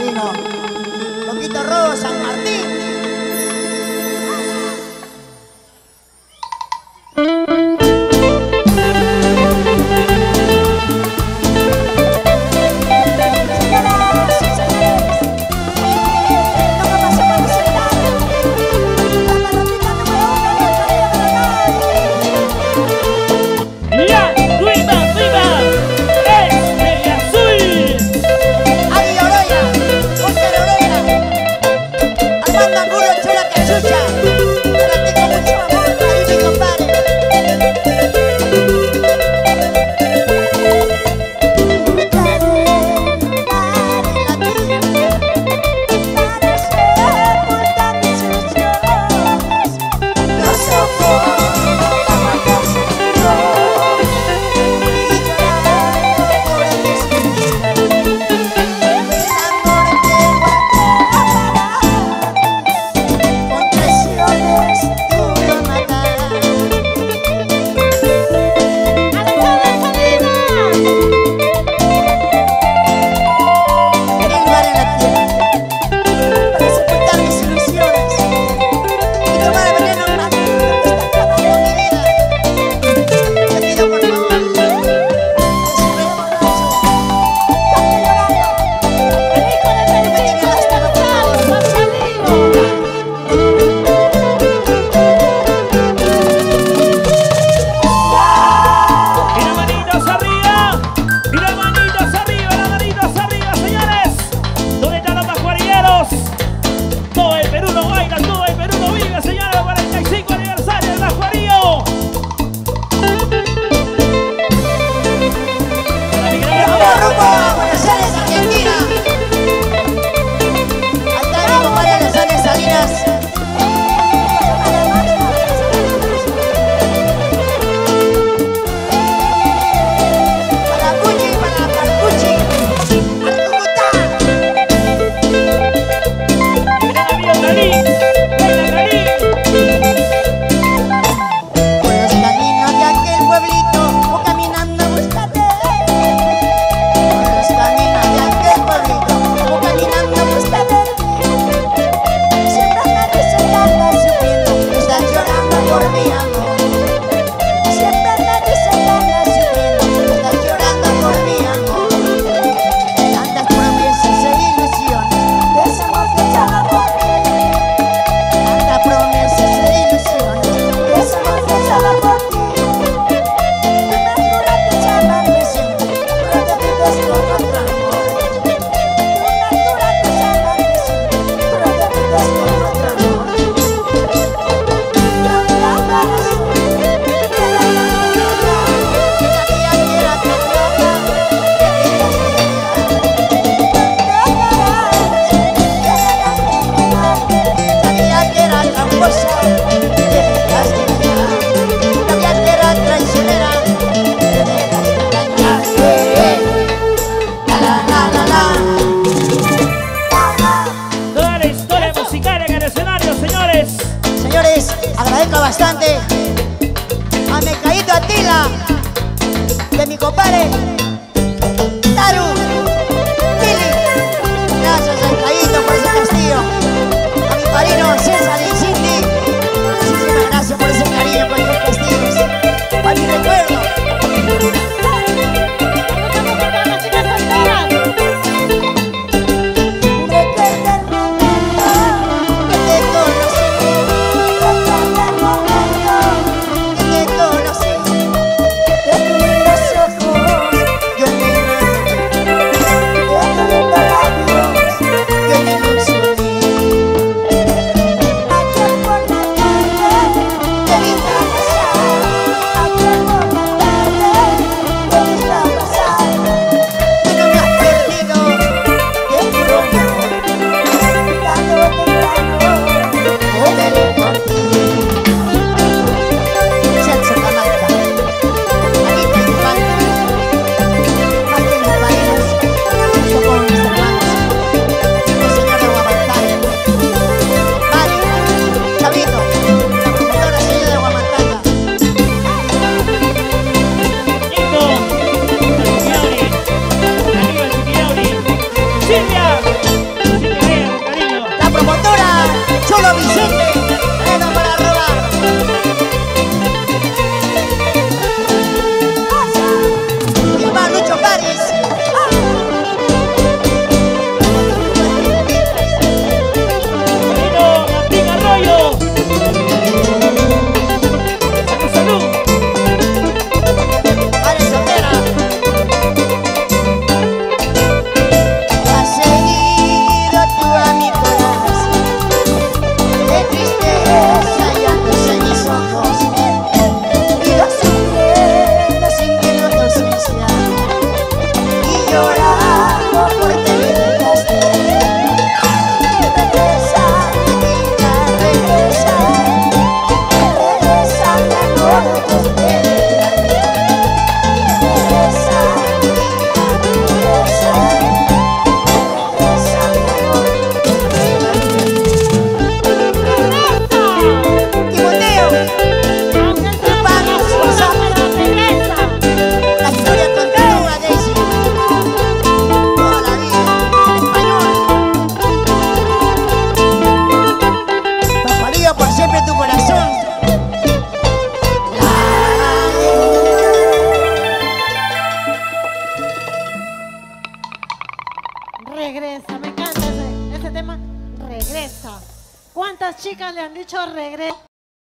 Marino. Poquito robo, San bastante a Mecayito Atila de mi compadre. Le han dicho regresa.